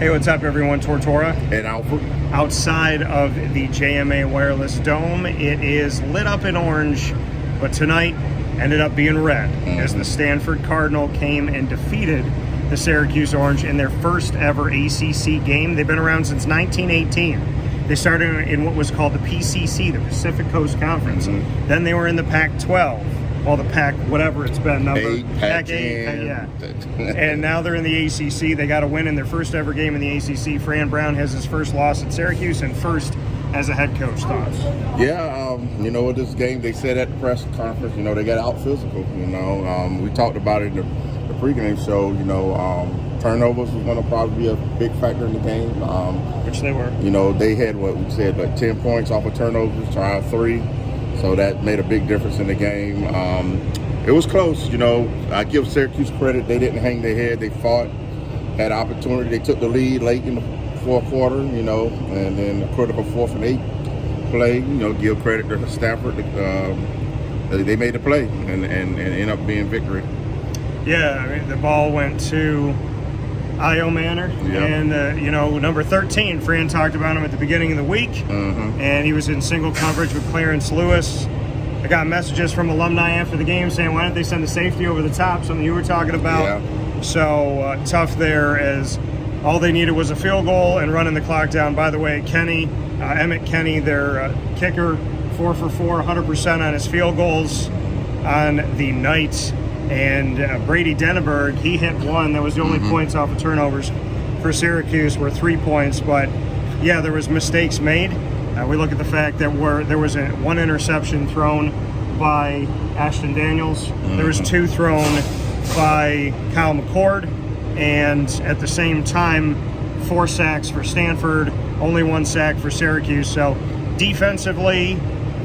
Hey, what's up, everyone? Tortora. And Alford. Outside of the JMA Wireless Dome, it is lit up in orange, but tonight ended up being red as the Stanford Cardinal came and defeated the Syracuse Orange in their first ever ACC game. They've been around since 1918. They started in what was called the PCC, the Pacific Coast Conference. Mm-hmm. Then they were in the Pac 12 well, the pack, whatever it's been, number eight, pack, pack eight, yeah. and now they're in the ACC. They got a win in their first ever game in the ACC. Fran Brown has his first loss at Syracuse and first as a head coach. Thoughts? Yeah, um, you know, with this game, they said at the press conference, you know, they got out physical. You know, um, we talked about it in the, the pregame show. You know, um, turnovers was going to probably be a big factor in the game. Um, Which they were. You know, they had what we said, like ten points off of turnovers, tried three. So that made a big difference in the game. Um, it was close, you know. I give Syracuse credit. They didn't hang their head. They fought, had opportunity. They took the lead late in the fourth quarter, you know, and then a critical fourth and eight play, you know, give credit to Stanford. Um, they made the play and, and, and ended up being victory. Yeah, I mean, the ball went to Ayomanor. Yep. And, uh, you know, number 13, Fran talked about him at the beginning of the week. Mm-hmm. And he was in single coverage with Clarence Lewis. I got messages from alumni after the game saying, why don't they send the safety over the top? Something you were talking about. Yeah. So uh, tough there as all they needed was a field goal and running the clock down. By the way, Kenney, uh, Emmet Kenney, their uh, kicker, four for four, 100% on his field goals on the night and uh, Brady Denaburg, he hit one. That was the only mm-hmm. points off of turnovers for Syracuse were three points. But yeah, there was mistakes made. Uh, we look at the fact that were there was a, one interception thrown by Ashton Daniels. Mm-hmm. There was mm-hmm. two thrown by Kyle McCord, and at the same time, four sacks for Stanford, only one sack for Syracuse. So defensively,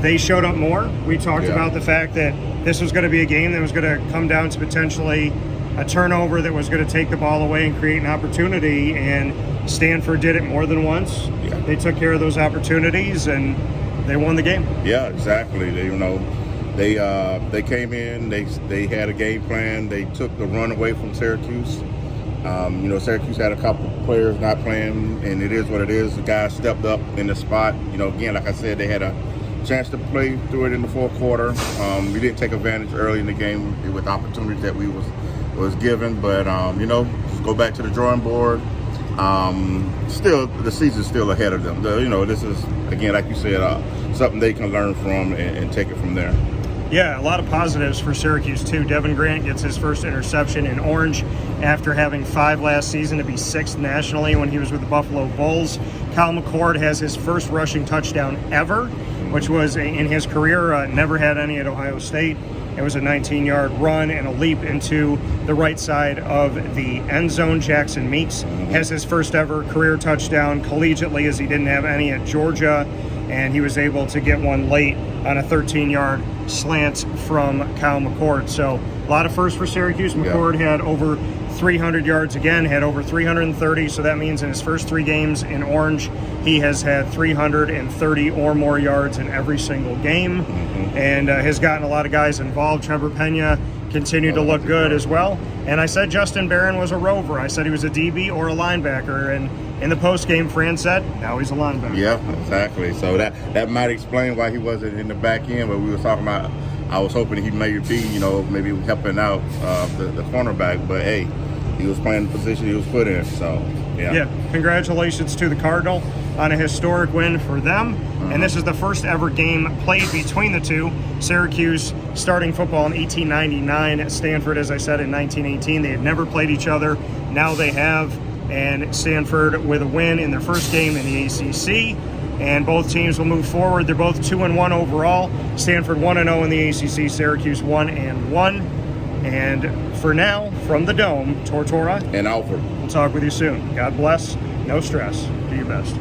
they showed up more. We talked yeah. about the fact that this was going to be a game that was going to come down to potentially a turnover that was going to take the ball away and create an opportunity. And Stanford did it more than once. Yeah. They took care of those opportunities and they won the game. Yeah, exactly. They, you know, they uh, they came in. They they had a game plan. They took the run away from Syracuse. Um, you know, Syracuse had a couple players not playing, and it is what it is. The guys stepped up in the spot. You know, again, like I said, they had a chance to play through it in the fourth quarter. Um, we didn't take advantage early in the game with opportunities that we was was given, but um, you know, just go back to the drawing board. Um, still, the season's still ahead of them. The, you know, this is again, like you said, uh, something they can learn from and, and take it from there. Yeah, a lot of positives for Syracuse too. Devin Grant gets his first interception in orange after having five last season to be sixth nationally when he was with the Buffalo Bulls. Kyle McCord has his first rushing touchdown ever which was in his career, uh, never had any at Ohio State. It was a 19 yard run and a leap into the right side of the end zone. Jackson Meeks has his first ever career touchdown collegiately, as he didn't have any at Georgia, and he was able to get one late on a 13 yard slant from Kyle McCord. So, a lot of firsts for Syracuse. McCord yeah. had over 300 yards again, had over 330. So that means in his first three games in Orange, he has had 330 or more yards in every single game mm-hmm. and uh, has gotten a lot of guys involved. Trebor Peña continued to look good as well. And I said Justin Barron was a rover. I said he was a DB or a linebacker. And in the post game, Fran said now he's a linebacker. Yeah, exactly. So that that might explain why he wasn't in the back end. But we were talking about. I was hoping he may be, you know, maybe helping out uh, the, the cornerback. But hey, he was playing the position he was put in. So, yeah. Yeah. Congratulations to the Cardinal on a historic win for them. Mm-hmm. And this is the first ever game played between the two. Syracuse starting football in 1899 at Stanford, as I said, in 1918. They had never played each other. Now they have. And Stanford with a win in their first game in the ACC. And both teams will move forward. They're both 2 and 1 overall. Stanford 1 and 0 in the ACC, Syracuse 1 and 1. And for now, from the Dome, Tortora and Alford. We'll talk with you soon. God bless. No stress. Do your best.